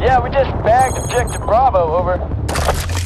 Yeah, we just bagged Objective Bravo, over.